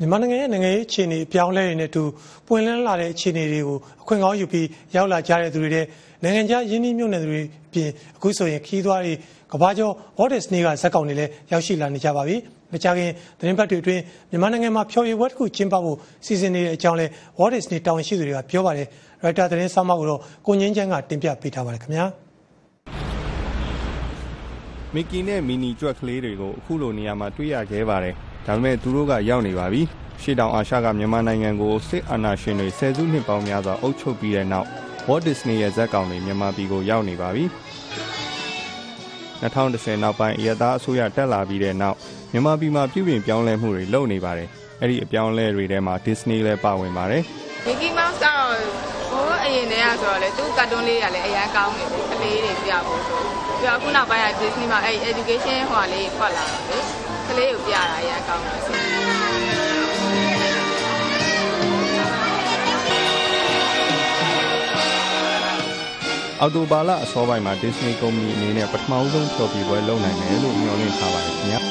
မြန်မာနိုင်ငံရဲ့နိုင်ငံရေးအခြေအနေအပြောင်းအလဲတွေနဲ့အတူပွင့်လင်းလာတဲ့အခြေအနေတွေကိုအခွင့်ကောင်းယူပြီးရောက်လာကြတဲ့သူတွေတဲ့နိုင်ငံခြားယင်းနှိမ့်ညွန့်တဲ့သူတွေအပြင်အခုဆိုရင်ခီးသွွားတွေကဘာကျော် Walt Disney ကဇက်ကောင်တွေလည်းရောက်ရှိလာနေကြပါပြီ။မကြခင်သတင်းပတ်တွေအတွင်းမြန်မာနိုင်ငံမှာဖျော်ရည်ပွဲတစ်ခုကျင်းပဖို့စီစဉ်နေတဲ့အကြောင်းလဲ Walt Disney တာဝန်ရှိသူတွေကပြောပါတယ်။ Writer သတင်းဆောင်းပါးကိုတော့ကိုငင်းချမ်းကတင်ပြပေးထားပါတယ်ခင်ဗျာ။မီကီနဲ့မီနီကြွက်ကလေးတွေကိုအခုလိုနေရာမှာတွေ့ရခဲ့ပါတယ်။ ဒါပေမဲ့သူတို့ကရောက်နေပါပြီ။ရှေ့တောင်အာရှကမြန်မာနိုင်ငံကိုစစ်အာဏာရှင်တွေဆယ်စုနှစ်ပေါင်းများစွာအုပ်ချုပ်ပြီးတဲ့နောက် Walt Disney ရဲ့ဇာတ်ကောင်တွေမြန်မာပြည်ကိုရောက်နေပါပြီ။2010နောက်ပိုင်းအရသာအစိုးရတက်လာပြီးတဲ့နောက်မြန်မာပြည်မှာပြုပြင်ပြောင်းလဲမှုတွေလုပ်နေပါတယ်။အဲ့ဒီအပြောင်းလဲတွေထဲမှာ Disney လည်းပါဝင်ပါတယ်။ Mickey Mouse ကတော့ဟိုအရင်တည်းကဆိုတော့လေသူ့ကတ်တွန်းလေးတွေကလည်းအရန်ကောင်းနေတယ်ကလေးတွေပြဖို့ဆိုပြီးတော့အခုနောက်ပိုင်းက Disney မှာအဲ့ education ဟိုဟာလေးဖွက်လာတယ်လေ ကလေးကိုပြတာအရင်ကောင်းတယ်အော်တိုဘာလအစောပိုင်းမှာ Disney ကုမ္ပဏီအနေနဲ့ပထမဆုံးဖျော်ဖြေပွဲလုပ်နိုင်မယ်လို့မျှော်လင့်ထားပါတယ်ခင်ဗျာ